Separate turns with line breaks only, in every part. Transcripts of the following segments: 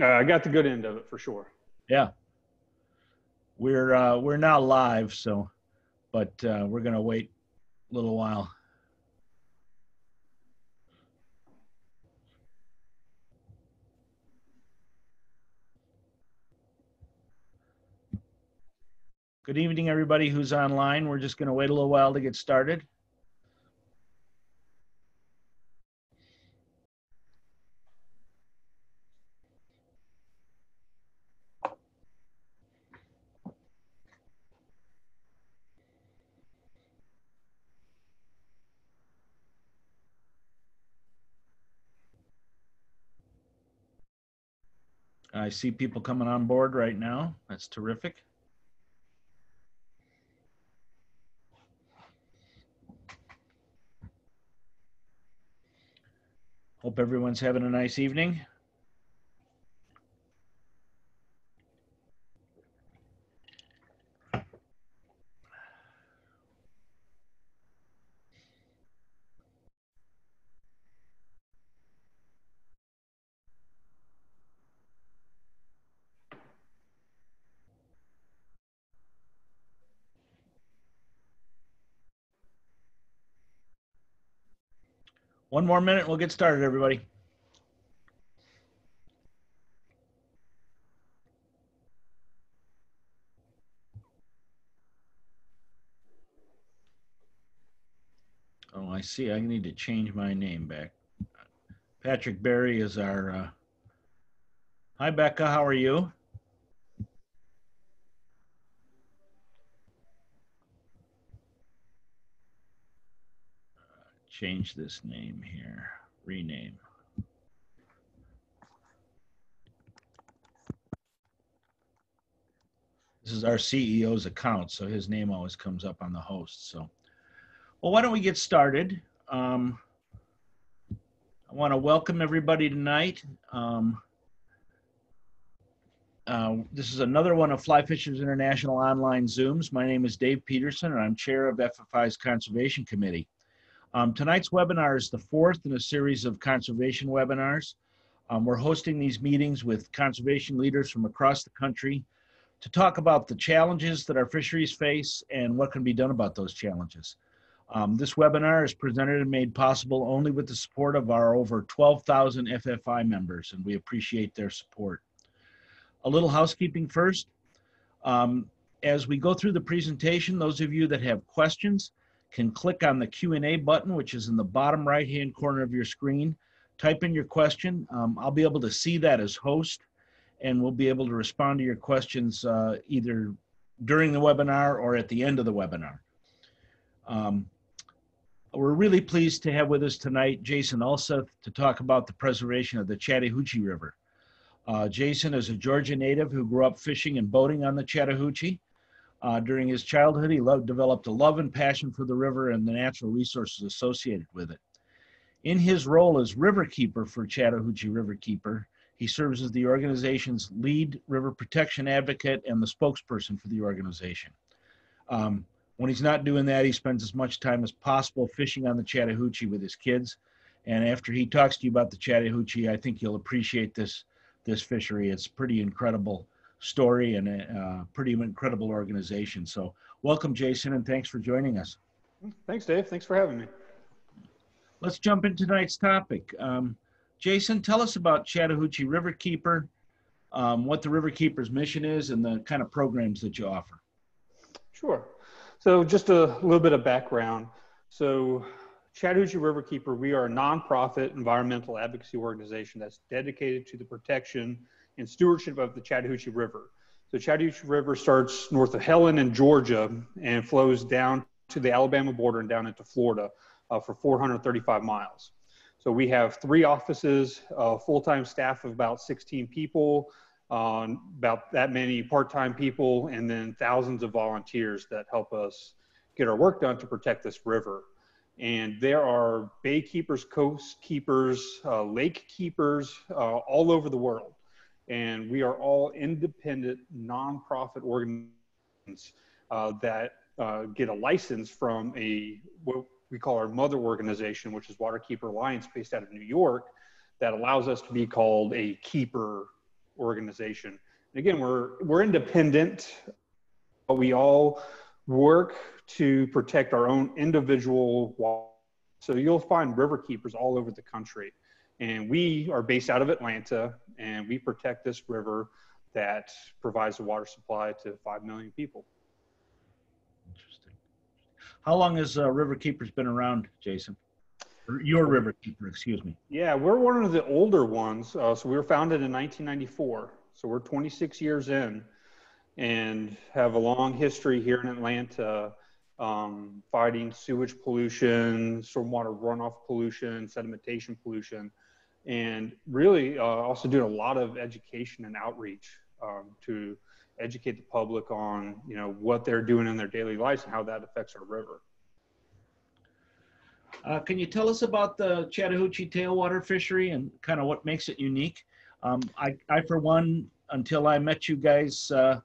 Uh, I got the good end of it for sure.
Yeah. We're uh, we're now live, so, but uh, we're gonna wait a little while. Good evening, everybody who's online. We're just gonna wait a little while to get started. I see people coming on board right now. That's terrific. Hope everyone's having a nice evening. One more minute, we'll get started, everybody. Oh, I see. I need to change my name back. Patrick Berry is our. Uh... Hi, Becca. How are you? Change this name here, rename. This is our CEO's account, so his name always comes up on the host. So, well, why don't we get started? Um, I want to welcome everybody tonight. Um, uh, this is another one of Fly Fishers International online Zooms. My name is Dave Peterson, and I'm chair of FFI's Conservation Committee. Um, tonight's webinar is the fourth in a series of conservation webinars. Um, we're hosting these meetings with conservation leaders from across the country to talk about the challenges that our fisheries face and what can be done about those challenges. Um, this webinar is presented and made possible only with the support of our over 12,000 FFI members, and we appreciate their support. A little housekeeping first. Um, as we go through the presentation, those of you that have questions, can click on the Q&A button, which is in the bottom right-hand corner of your screen. Type in your question. Um, I'll be able to see that as host, and we'll be able to respond to your questions uh, either during the webinar or at the end of the webinar. Um, we're really pleased to have with us tonight Jason Ulseth to talk about the preservation of the Chattahoochee River. Uh, Jason is a Georgia native who grew up fishing and boating on the Chattahoochee. Uh, during his childhood, he loved, developed a love and passion for the river and the natural resources associated with it. In his role as river keeper for Chattahoochee Riverkeeper, he serves as the organization's lead river protection advocate and the spokesperson for the organization. Um, when he's not doing that, he spends as much time as possible fishing on the Chattahoochee with his kids. And after he talks to you about the Chattahoochee, I think you'll appreciate this this fishery. It's pretty incredible story and a, a pretty incredible organization. So welcome, Jason, and thanks for joining us.
Thanks, Dave. Thanks for having me.
Let's jump into tonight's topic. Um, Jason, tell us about Chattahoochee Riverkeeper, um, what the Riverkeeper's mission is, and the kind of programs that you offer.
Sure. So just a little bit of background. So Chattahoochee Riverkeeper, we are a nonprofit environmental advocacy organization that's dedicated to the protection and stewardship of the Chattahoochee River. The Chattahoochee River starts north of Helen in Georgia and flows down to the Alabama border and down into Florida uh, for 435 miles. So we have three offices, uh, full-time staff of about 16 people, uh, about that many part-time people, and then thousands of volunteers that help us get our work done to protect this river. And there are bay keepers, coast keepers, uh, lake keepers uh, all over the world and we are all independent nonprofit organizations uh, that uh, get a license from a what we call our mother organization, which is Waterkeeper Alliance, based out of New York, that allows us to be called a keeper organization. And again, we're we're independent, but we all work to protect our own individual water. So you'll find river keepers all over the country. And we are based out of Atlanta and we protect this river that provides the water supply to 5 million people.
Interesting. How long has uh, River Keepers been around, Jason? Your River Keeper, excuse me.
Yeah, we're one of the older ones. Uh, so we were founded in 1994. So we're 26 years in and have a long history here in Atlanta um, fighting sewage pollution, stormwater runoff pollution, sedimentation pollution, and really uh, also doing a lot of education and outreach um, to educate the public on you know what they're doing in their daily lives and how that affects our river.
Uh, can you tell us about the Chattahoochee tailwater fishery and kind of what makes it unique? Um, I, I, for one, until I met you guys uh,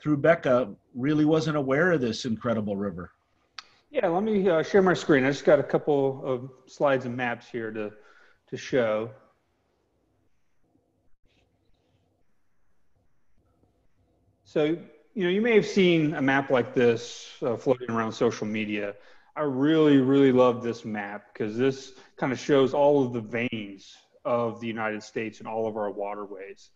through Becca, really wasn't aware of this incredible river.
Yeah, let me uh, share my screen. I just got a couple of slides and maps here to, to show. So, you know, you may have seen a map like this uh, floating around social media. I really, really love this map because this kind of shows all of the veins of the United States and all of our waterways.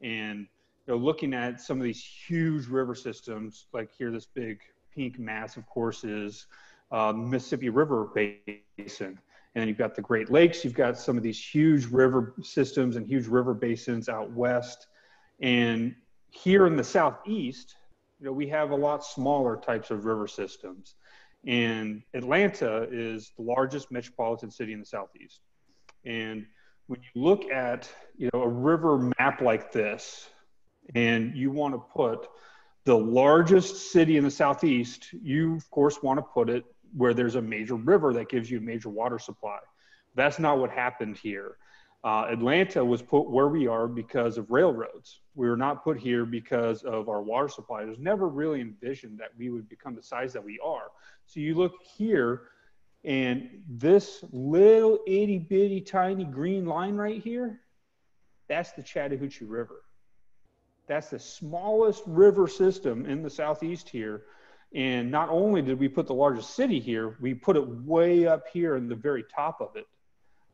And, you know, looking at some of these huge river systems, like here, this big pink mass, of course, is uh, Mississippi River Basin. And then you've got the Great Lakes, you've got some of these huge river systems and huge river basins out west. And here in the southeast, you know, we have a lot smaller types of river systems. And Atlanta is the largest metropolitan city in the southeast. And when you look at, you know, a river map like this, and you want to put the largest city in the southeast, you of course want to put it where there's a major river that gives you a major water supply. That's not what happened here. Uh, Atlanta was put where we are because of railroads. We were not put here because of our water supply. It was never really envisioned that we would become the size that we are. So you look here, and this little itty bitty tiny green line right here, that's the Chattahoochee River. That's the smallest river system in the southeast here. And not only did we put the largest city here, we put it way up here in the very top of it,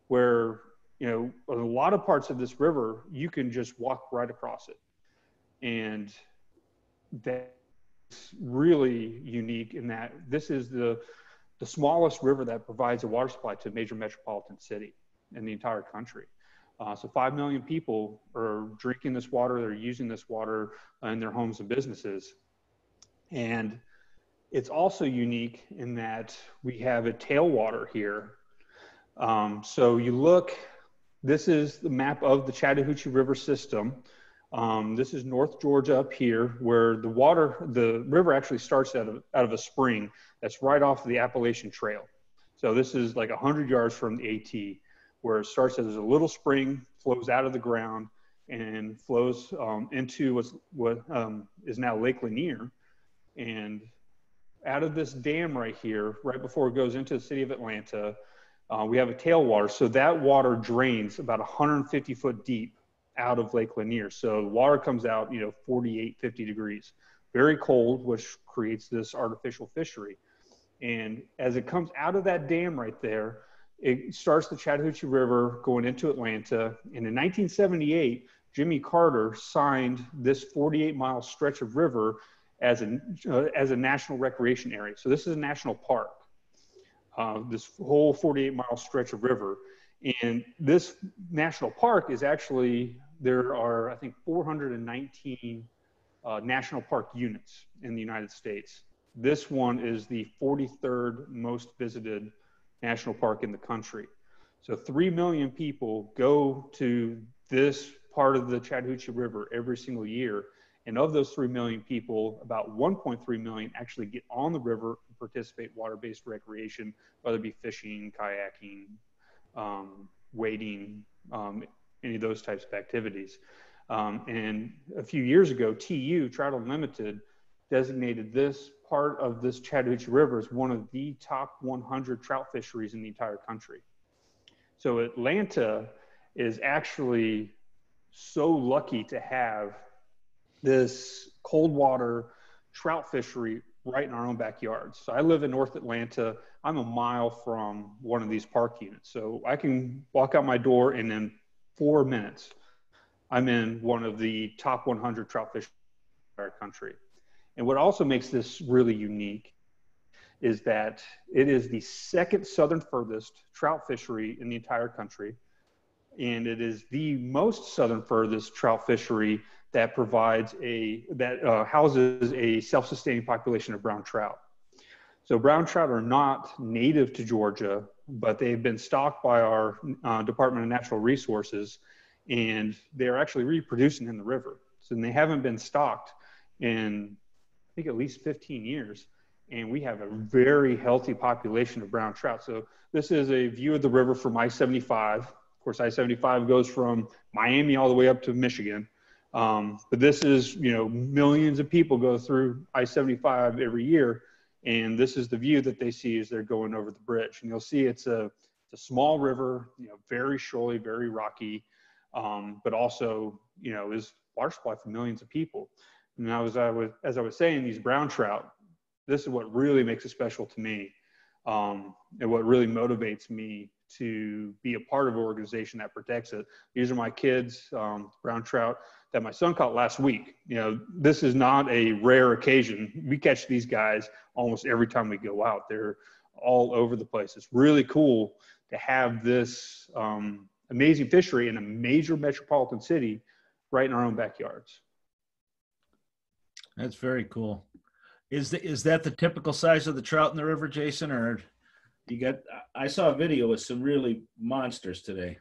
where you know, a lot of parts of this river, you can just walk right across it. And that's really unique in that this is the, the smallest river that provides a water supply to a major metropolitan city in the entire country. Uh, so 5 million people are drinking this water, they're using this water in their homes and businesses. And it's also unique in that we have a tailwater here. Um, so you look this is the map of the Chattahoochee River system. Um, this is North Georgia up here, where the water, the river actually starts out of, out of a spring that's right off the Appalachian Trail. So this is like 100 yards from the AT, where it starts as a little spring, flows out of the ground, and flows um, into what's, what um, is now Lake Lanier. And out of this dam right here, right before it goes into the city of Atlanta, uh, we have a tailwater, so that water drains about 150 foot deep out of Lake Lanier. So water comes out, you know, 48, 50 degrees, very cold, which creates this artificial fishery. And as it comes out of that dam right there, it starts the Chattahoochee River going into Atlanta. And in 1978, Jimmy Carter signed this 48 mile stretch of river as a, uh, as a national recreation area. So this is a national park uh, this whole 48 mile stretch of river. And this national park is actually, there are, I think, 419 uh, national park units in the United States. This one is the 43rd most visited national park in the country. So 3 million people go to this part of the Chattahoochee River every single year. And of those 3 million people, about 1.3 million actually get on the river and participate water-based recreation, whether it be fishing, kayaking, um, wading, um, any of those types of activities. Um, and a few years ago, TU, Trout Unlimited, designated this part of this Chattahoochee River as one of the top 100 trout fisheries in the entire country. So Atlanta is actually so lucky to have this cold water trout fishery right in our own backyard. So I live in North Atlanta. I'm a mile from one of these park units. So I can walk out my door and in four minutes, I'm in one of the top 100 trout fish in our country. And what also makes this really unique is that it is the second southern furthest trout fishery in the entire country. And it is the most southern furthest trout fishery that provides a, that uh, houses a self-sustaining population of brown trout. So brown trout are not native to Georgia, but they've been stocked by our uh, Department of Natural Resources and they're actually reproducing in the river. So they haven't been stocked in, I think, at least 15 years and we have a very healthy population of brown trout. So this is a view of the river from I-75. Of course, I-75 goes from Miami all the way up to Michigan. Um, but this is, you know, millions of people go through I-75 every year, and this is the view that they see as they're going over the bridge. And you'll see it's a, it's a small river, you know, very shoaly, very rocky, um, but also, you know, is water supply for millions of people. And as I was, as I was saying, these brown trout, this is what really makes it special to me um, and what really motivates me to be a part of an organization that protects it. These are my kids, um, brown trout that my son caught last week. You know, this is not a rare occasion. We catch these guys almost every time we go out. They're all over the place. It's really cool to have this um, amazing fishery in a major metropolitan city right in our own backyards.
That's very cool. Is the, is that the typical size of the trout in the river, Jason, or you got? I saw a video with some really monsters today.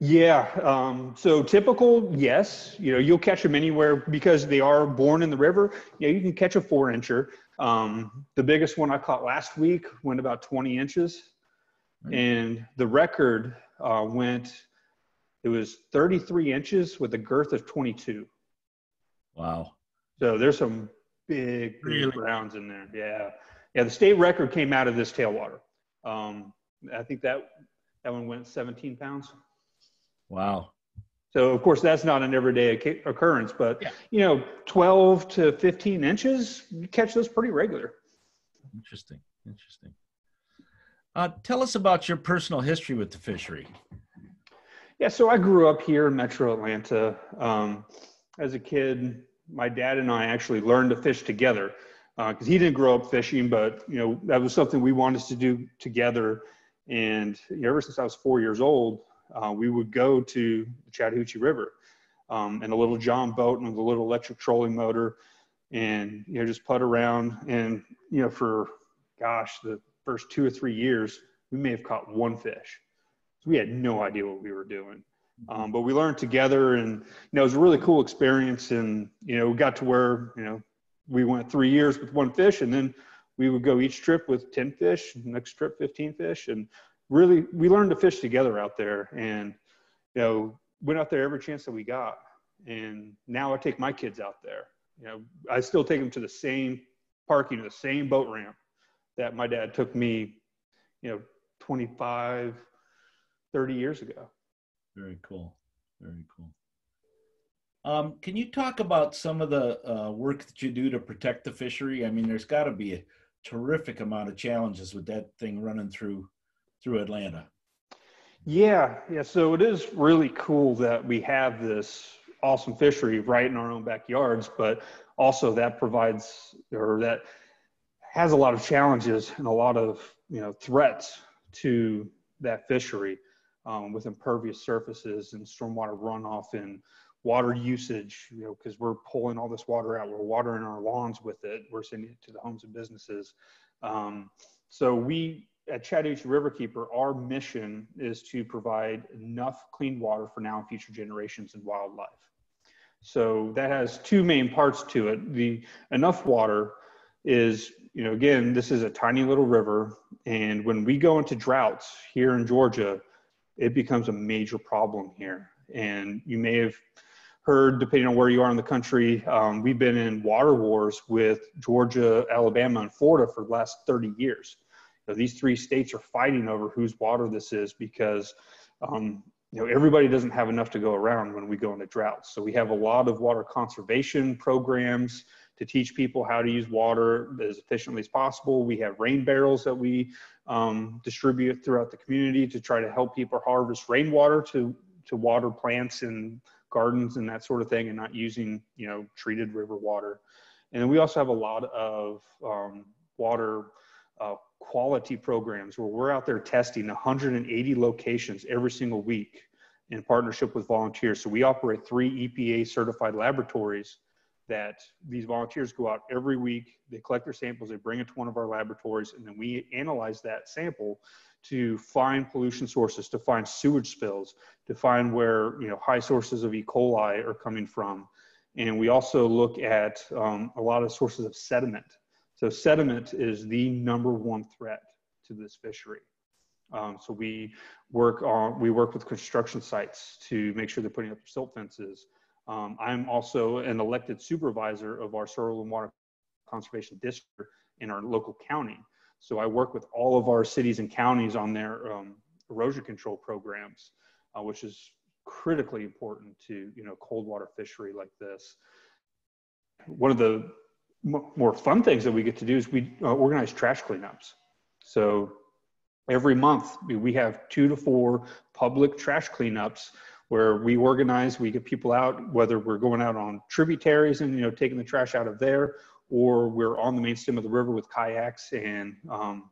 Yeah. Um, so typical, yes. You know, you'll catch them anywhere because they are born in the river. Yeah, you can catch a four incher. Um, the biggest one I caught last week went about 20 inches, and the record uh, went. It was 33 inches with a girth of 22.
Wow.
So there's some big, big really? browns in there. Yeah, yeah. The state record came out of this tailwater. Um, I think that that one went 17 pounds.
Wow.
So of course that's not an everyday occurrence, but yeah. you know, 12 to 15 inches, you catch those pretty regular.
Interesting. Interesting. Uh, tell us about your personal history with the fishery.
Yeah, so I grew up here in Metro Atlanta. Um, as a kid, my dad and I actually learned to fish together because uh, he didn't grow up fishing, but you know that was something we wanted to do together. And you know, ever since I was four years old, uh, we would go to the Chattahoochee River um, in a little John boat and with a little electric trolling motor, and you know just putt around. And you know for gosh, the first two or three years, we may have caught one fish. So we had no idea what we were doing. Um, but we learned together, and you know, it was a really cool experience. And you know, we got to where you know we went three years with one fish, and then we would go each trip with ten fish, next trip fifteen fish, and really we learned to fish together out there. And you know, went out there every chance that we got. And now I take my kids out there. You know, I still take them to the same parking, the same boat ramp that my dad took me. You know, 25, 30 years ago.
Very cool. Very cool. Um, can you talk about some of the uh, work that you do to protect the fishery? I mean, there's got to be a terrific amount of challenges with that thing running through through Atlanta.
Yeah, yeah. So it is really cool that we have this awesome fishery right in our own backyards, but also that provides or that has a lot of challenges and a lot of you know threats to that fishery um, with impervious surfaces and stormwater runoff and water usage, you know, because we're pulling all this water out. We're watering our lawns with it. We're sending it to the homes and businesses. Um, so we at Chattahoochee Riverkeeper, our mission is to provide enough clean water for now and future generations and wildlife. So that has two main parts to it. The enough water is, you know, again, this is a tiny little river, and when we go into droughts here in Georgia, it becomes a major problem here. And you may have heard, depending on where you are in the country, um, we've been in water wars with Georgia, Alabama, and Florida for the last 30 years. these three states are fighting over whose water this is because um, you know everybody doesn't have enough to go around when we go into droughts so we have a lot of water conservation programs to teach people how to use water as efficiently as possible we have rain barrels that we um, distribute throughout the community to try to help people harvest rainwater to to water plants and gardens and that sort of thing and not using you know treated river water and we also have a lot of um, water uh, quality programs where we're out there testing 180 locations every single week in partnership with volunteers. So we operate three EPA certified laboratories that these volunteers go out every week. They collect their samples, they bring it to one of our laboratories, and then we analyze that sample to find pollution sources, to find sewage spills, to find where you know high sources of E. coli are coming from. And we also look at um, a lot of sources of sediment so sediment is the number one threat to this fishery. Um, so we work on we work with construction sites to make sure they're putting up silt fences. Um, I'm also an elected supervisor of our soil and water conservation district in our local county. So I work with all of our cities and counties on their um, erosion control programs, uh, which is critically important to you know cold water fishery like this. One of the more fun things that we get to do is we uh, organize trash cleanups. So every month we have two to four public trash cleanups where we organize, we get people out, whether we're going out on tributaries and you know taking the trash out of there, or we're on the main stem of the river with kayaks and um,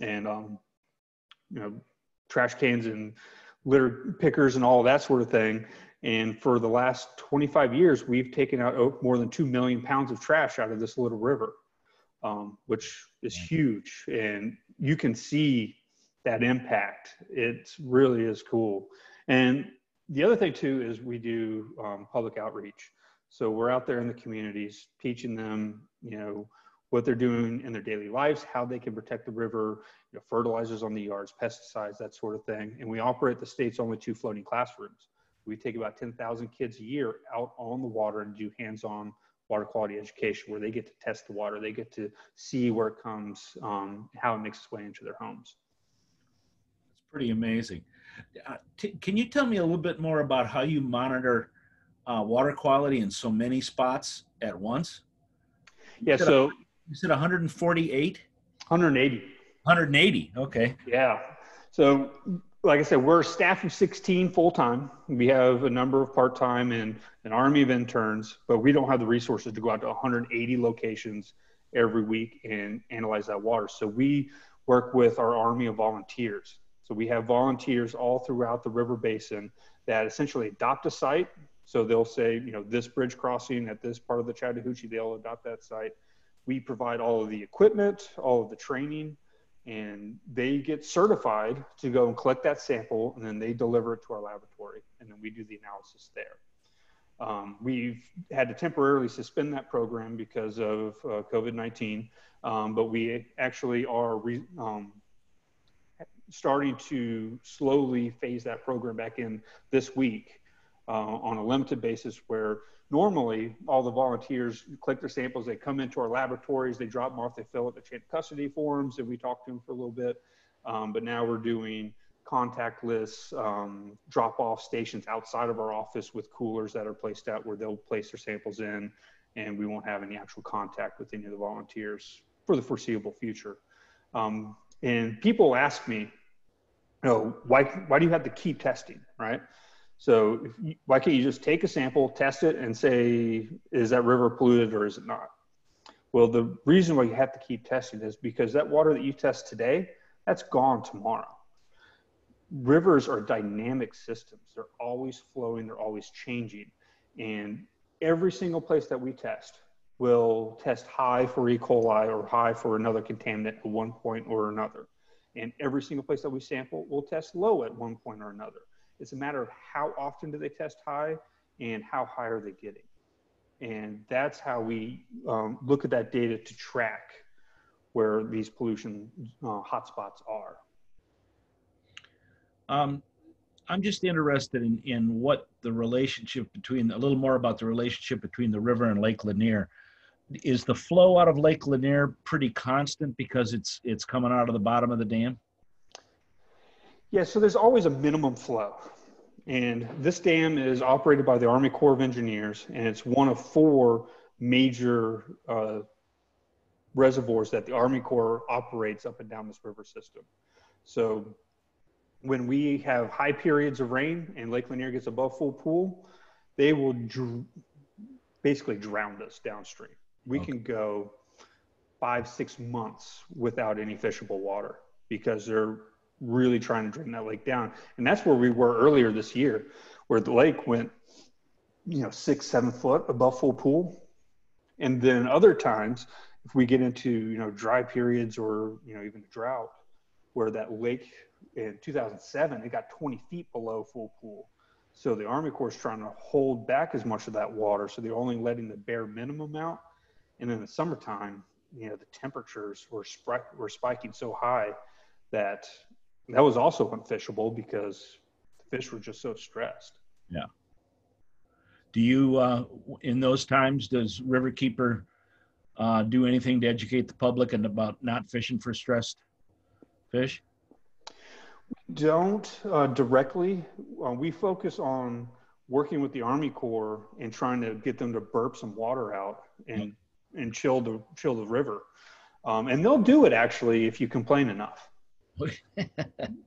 and um, you know trash cans and litter pickers and all that sort of thing. And for the last 25 years, we've taken out more than 2 million pounds of trash out of this little river, um, which is huge. And you can see that impact. It really is cool. And the other thing, too, is we do um, public outreach. So we're out there in the communities teaching them, you know, what they're doing in their daily lives, how they can protect the river, you know, fertilizers on the yards, pesticides, that sort of thing. And we operate the state's only two floating classrooms. We take about 10,000 kids a year out on the water and do hands-on water quality education where they get to test the water, they get to see where it comes, um, how it makes its way into their homes.
That's pretty amazing. Uh, can you tell me a little bit more about how you monitor uh, water quality in so many spots at once?
Yeah, you so
you said 148?
180.
180, okay.
Yeah. So like I said, we're a staff of 16 full time. We have a number of part time and an army of interns, but we don't have the resources to go out to 180 locations every week and analyze that water. So we work with our army of volunteers. So we have volunteers all throughout the river basin that essentially adopt a site. So they'll say, you know, this bridge crossing at this part of the Chattahoochee, they'll adopt that site. We provide all of the equipment, all of the training, and they get certified to go and collect that sample and then they deliver it to our laboratory and then we do the analysis there um, we've had to temporarily suspend that program because of uh, covid-19 um, but we actually are re- um, starting to slowly phase that program back in this week uh, on a limited basis where normally all the volunteers collect their samples, they come into our laboratories, they drop them off, they fill out the chain of custody forms, and we talk to them for a little bit. Um, but now we're doing contactless um, drop off stations outside of our office with coolers that are placed out where they'll place their samples in, and we won't have any actual contact with any of the volunteers for the foreseeable future. Um, and people ask me, you know, why, why do you have to keep testing, right? So you, why can't you just take a sample, test it, and say, is that river polluted or is it not? Well, the reason why you have to keep testing is because that water that you test today, that's gone tomorrow. Rivers are dynamic systems. They're always flowing, they're always changing. And every single place that we test will test high for E. coli or high for another contaminant at one point or another. And every single place that we sample will test low at one point or another. It's a matter of how often do they test high and how high are they getting. And that's how we um, look at that data to track where these pollution uh, hotspots are.
Um, I'm just interested in, in what the relationship between, a little more about the relationship between the river and Lake Lanier. Is the flow out of Lake Lanier pretty constant because it's it's coming out of the bottom of the dam?
Yeah, so there's always a minimum flow. And this dam is operated by the Army Corps of Engineers, and it's one of four major uh, reservoirs that the Army Corps operates up and down this river system. So when we have high periods of rain and Lake Lanier gets above full pool, they will dr- basically drown us downstream. We okay. can go five, six months without any fishable water because they're really trying to drain that lake down. And that's where we were earlier this year, where the lake went, you know, six, seven foot above full pool. And then other times, if we get into, you know, dry periods or, you know, even a drought, where that lake in 2007, it got 20 feet below full pool. So the Army Corps is trying to hold back as much of that water. So they're only letting the bare minimum out. And in the summertime, you know, the temperatures were, sp- were spiking so high that that was also unfishable because the fish were just so stressed.
Yeah. Do you, uh, in those times, does Riverkeeper uh, do anything to educate the public and about not fishing for stressed fish?
We Don't uh, directly. Uh, we focus on working with the Army Corps and trying to get them to burp some water out and and chill the chill the river. Um, and they'll do it actually if you complain enough.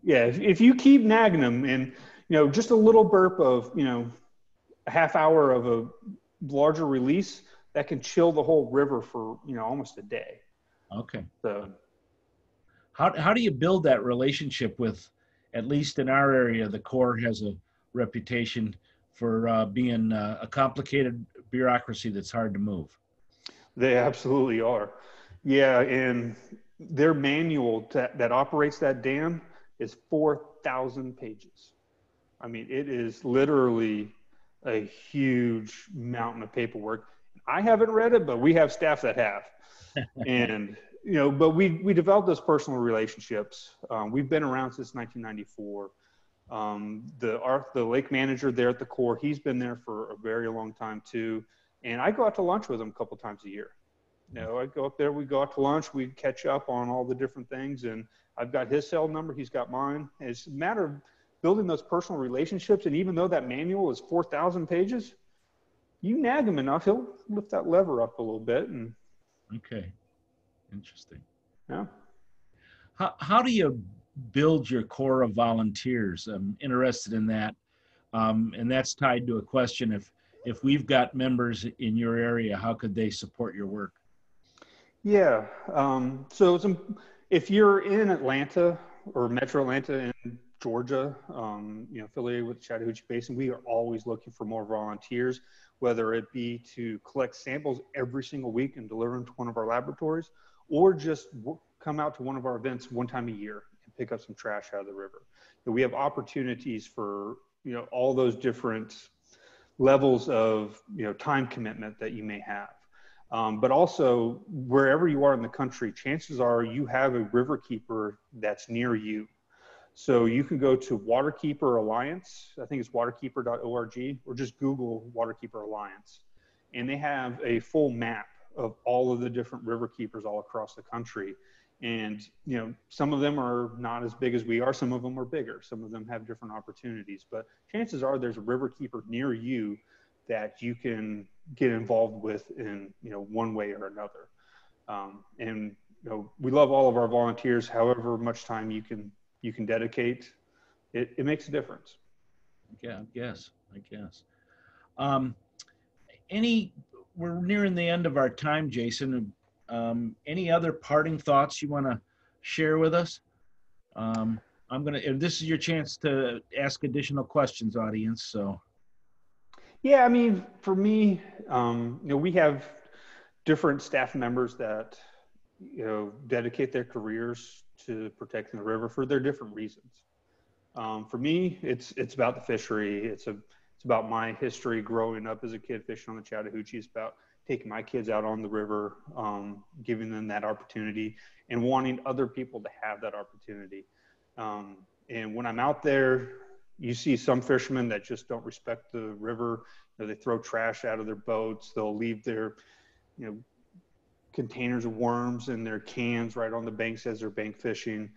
yeah, if, if you keep nagging them and you know just a little burp of you know a half hour of a larger release that can chill the whole river for you know almost a day.
Okay.
So
how how do you build that relationship with at least in our area the Corps has a reputation for uh, being uh, a complicated bureaucracy that's hard to move.
They absolutely are. Yeah, and their manual that, that operates that dam is 4,000 pages. I mean, it is literally a huge mountain of paperwork. I haven't read it, but we have staff that have. and you know, but we we developed those personal relationships. Um, we've been around since 1994. Um, the our, the lake manager there at the Corps, he's been there for a very long time too. And I go out to lunch with him a couple times a year. You know, I go up there, we go out to lunch, we catch up on all the different things, and I've got his cell number, he's got mine. It's a matter of building those personal relationships. And even though that manual is 4,000 pages, you nag him enough, he'll lift that lever up a little bit. And
okay, interesting.
Yeah.
How how do you build your corps of volunteers? I'm interested in that, um, and that's tied to a question if if we've got members in your area, how could they support your work?
Yeah. Um, so some, if you're in Atlanta or Metro Atlanta in Georgia, um, you know, affiliated with the Chattahoochee Basin, we are always looking for more volunteers, whether it be to collect samples every single week and deliver them to one of our laboratories, or just come out to one of our events one time a year and pick up some trash out of the river. So we have opportunities for you know all those different levels of you know time commitment that you may have. Um, but also wherever you are in the country, chances are you have a river keeper that's near you. So you can go to Waterkeeper Alliance, I think it's waterkeeper.org, or just Google Waterkeeper Alliance. And they have a full map of all of the different river keepers all across the country. And, you know, some of them are not as big as we are, some of them are bigger, some of them have different opportunities. But chances are there's a river keeper near you that you can get involved with in you know one way or another. Um, and you know we love all of our volunteers. However much time you can you can dedicate, it, it makes a difference.
Yeah, I guess. I guess. Um, any we're nearing the end of our time, Jason. Um, any other parting thoughts you want to share with us? Um, I'm gonna. If this is your chance to ask additional questions, audience. So.
Yeah, I mean, for me, um, you know, we have different staff members that you know dedicate their careers to protecting the river for their different reasons. Um, for me, it's it's about the fishery. It's a it's about my history growing up as a kid fishing on the Chattahoochee. It's about taking my kids out on the river, um, giving them that opportunity, and wanting other people to have that opportunity. Um, and when I'm out there, you see some fishermen that just don't respect the river. You know, they throw trash out of their boats. They'll leave their, you know, containers of worms and their cans right on the banks as they're bank fishing.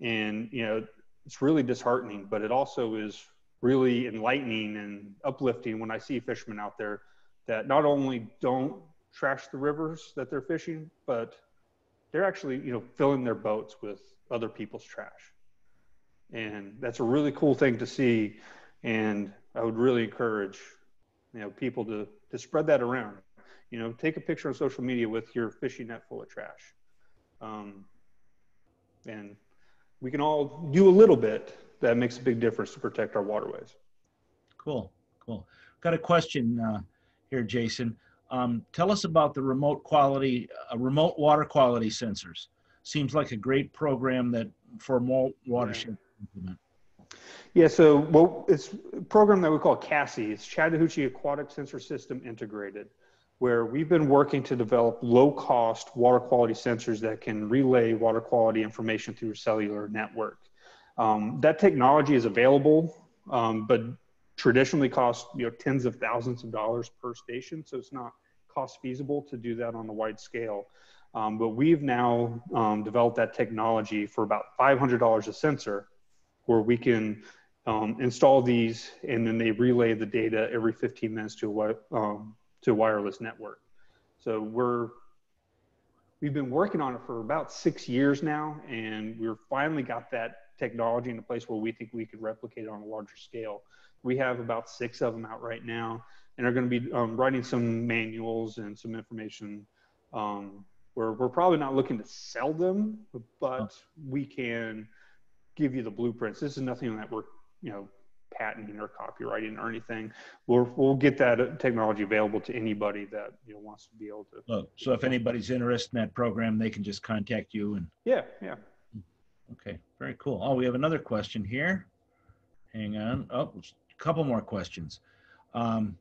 And, you know, it's really disheartening, but it also is really enlightening and uplifting when I see fishermen out there that not only don't trash the rivers that they're fishing, but they're actually, you know, filling their boats with other people's trash. And that's a really cool thing to see. And I would really encourage, you know, people to, to spread that around. You know, take a picture on social media with your fishing net full of trash. Um, and we can all do a little bit that makes a big difference to protect our waterways.
Cool, cool. Got a question uh, here, Jason. Um, tell us about the remote quality, uh, remote water quality sensors. Seems like a great program that for more watershed yeah. Implement.
Yeah, so well, it's a program that we call CASSI. It's Chattahoochee Aquatic Sensor System Integrated, where we've been working to develop low-cost water quality sensors that can relay water quality information through a cellular network. Um, that technology is available, um, but traditionally costs you know tens of thousands of dollars per station, so it's not cost feasible to do that on a wide scale. Um, but we've now um, developed that technology for about $500 a sensor, where we can um, install these and then they relay the data every 15 minutes to a um, to a wireless network. So we're we've been working on it for about six years now, and we're finally got that technology in a place where we think we could replicate it on a larger scale. We have about six of them out right now, and are going to be um, writing some manuals and some information. Um, where we're probably not looking to sell them, but we can give you the blueprints. This is nothing that we're you know patenting or copywriting or anything. We'll we'll get that technology available to anybody that you know wants to be able to.
Oh, so if anybody's interested in that program, they can just contact you and.
Yeah, yeah.
Okay, very cool. Oh, we have another question here. Hang on. Oh, a couple more questions. Um,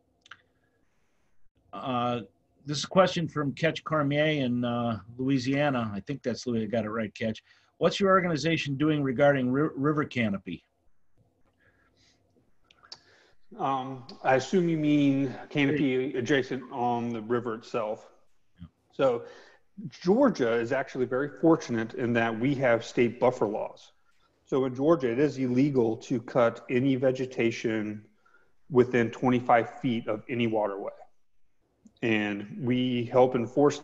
uh, this is a question from Catch Cormier in uh, Louisiana. I think that's Louis. I got it right, Catch. What's your organization doing regarding ri river canopy?
Um, I assume you mean canopy adjacent on the river itself. Yeah. So Georgia is actually very fortunate in that we have state buffer laws. So in Georgia, it is illegal to cut any vegetation within 25 feet of any waterway. And we help enforce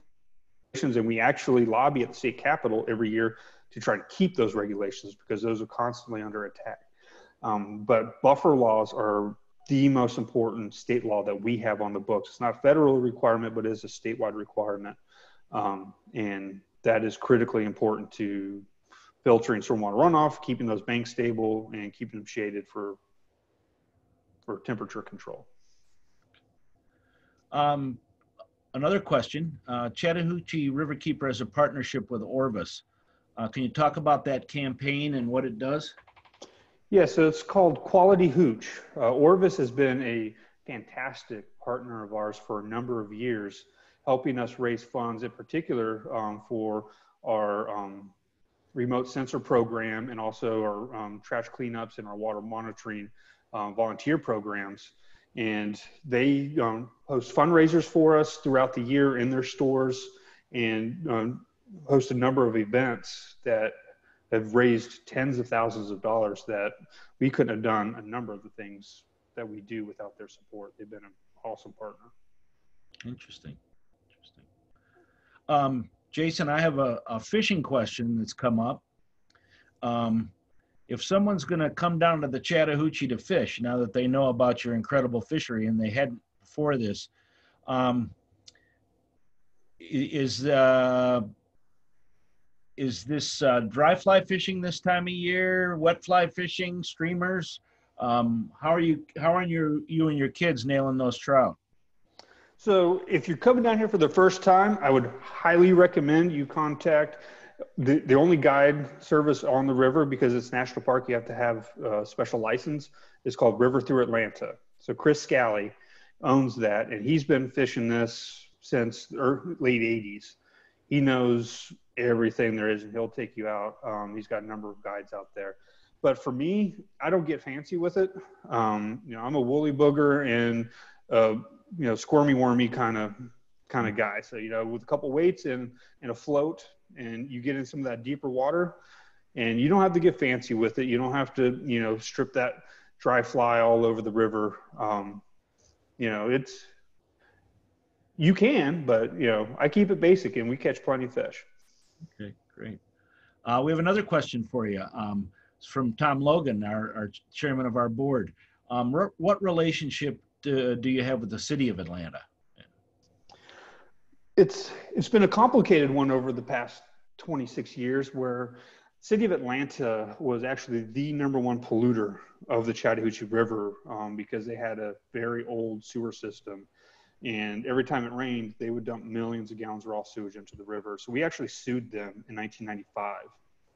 and we actually lobby at the state capitol every year to try to keep those regulations because those are constantly under attack. Um, but buffer laws are the most important state law that we have on the books. It's not a federal requirement, but it is a statewide requirement. Um, and that is critically important to filtering stormwater runoff, keeping those banks stable, and keeping them shaded for for temperature control.
Um, another question: uh, Chattahoochee Riverkeeper has a partnership with Orvis. Uh, can you talk about that campaign and what it does?
Yeah, so it's called Quality Hooch. Uh, Orvis has been a fantastic partner of ours for a number of years helping us raise funds in particular um, for our um, remote sensor program and also our um, trash cleanups and our water monitoring um, volunteer programs. And they um, host fundraisers for us throughout the year in their stores and um, host a number of events that have raised tens of thousands of dollars that we couldn't have done a number of the things that we do without their support. They've been an awesome partner.
Interesting. Interesting. Um, Jason, I have a, a, fishing question that's come up. Um, if someone's going to come down to the Chattahoochee to fish, now that they know about your incredible fishery and they hadn't before this, um, is uh, is this uh, dry fly fishing this time of year? Wet fly fishing, streamers? Um, how are you? How are you? You and your kids nailing those trout?
So if you're coming down here for the first time, I would highly recommend you contact the, the only guide service on the river because it's national park. You have to have a special license. It's called River Through Atlanta. So Chris Scalley owns that, and he's been fishing this since the late 80s. He knows everything there is, and he'll take you out. Um, he's got a number of guides out there. But for me, I don't get fancy with it. Um, you know, I'm a woolly booger and uh, you know squirmy wormy kind of kind of guy. So you know with a couple weights and and a float, and you get in some of that deeper water, and you don't have to get fancy with it. You don't have to you know strip that dry fly all over the river. Um, you know, it's you can, but you know, I keep it basic, and we catch plenty of fish.
Okay, great. Uh, we have another question for you. Um, it's from Tom Logan, our, our chairman of our board. Um, re- what relationship do, do you have with the city of Atlanta?
It's it's been a complicated one over the past 26 years, where city of Atlanta was actually the number one polluter of the Chattahoochee River um, because they had a very old sewer system. And every time it rained, they would dump millions of gallons of raw sewage into the river. So we actually sued them in 1995.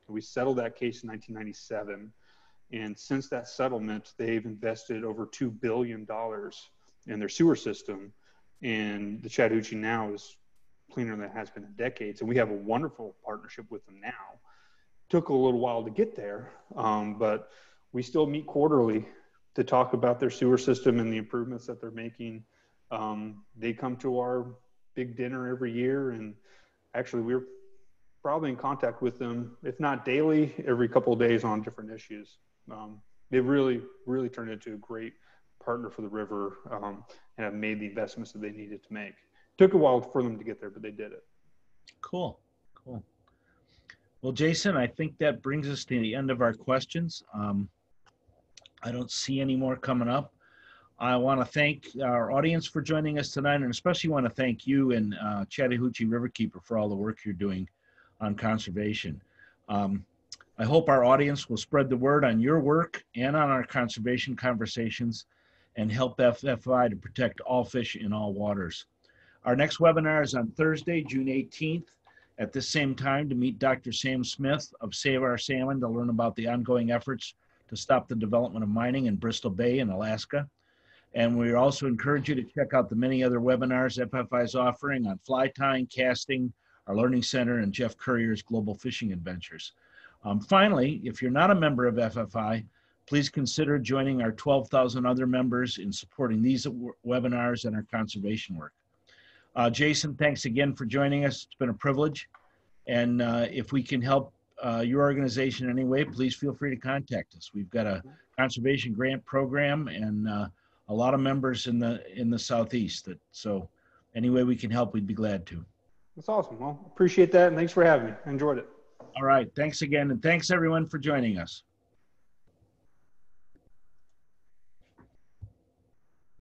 And We settled that case in 1997. And since that settlement, they've invested over $2 billion in their sewer system. And the Chattahoochee now is cleaner than it has been in decades. And we have a wonderful partnership with them now. Took a little while to get there, um, but we still meet quarterly to talk about their sewer system and the improvements that they're making. Um, they come to our big dinner every year, and actually, we're probably in contact with them, if not daily, every couple of days on different issues. Um, they've really, really turned into a great partner for the river um, and have made the investments that they needed to make. Took a while for them to get there, but they did it.
Cool, cool. Well, Jason, I think that brings us to the end of our questions. Um, I don't see any more coming up. I want to thank our audience for joining us tonight, and especially want to thank you and uh, Chattahoochee Riverkeeper for all the work you're doing on conservation. Um, I hope our audience will spread the word on your work and on our conservation conversations and help FFI to protect all fish in all waters. Our next webinar is on Thursday, June 18th at this same time to meet Dr. Sam Smith of Save Our Salmon to learn about the ongoing efforts to stop the development of mining in Bristol Bay in Alaska. And we also encourage you to check out the many other webinars FFI is offering on fly tying, casting, our Learning Center, and Jeff Currier's Global Fishing Adventures. Um, finally, if you're not a member of FFI, please consider joining our 12,000 other members in supporting these webinars and our conservation work. Uh, Jason, thanks again for joining us. It's been a privilege. And uh, if we can help uh, your organization in any way, please feel free to contact us. We've got a conservation grant program and uh, a lot of members in the in the southeast. That so, any way we can help, we'd be glad to.
That's awesome. Well, appreciate that, and thanks for having me. I enjoyed it.
All right. Thanks again. And thanks everyone for joining us.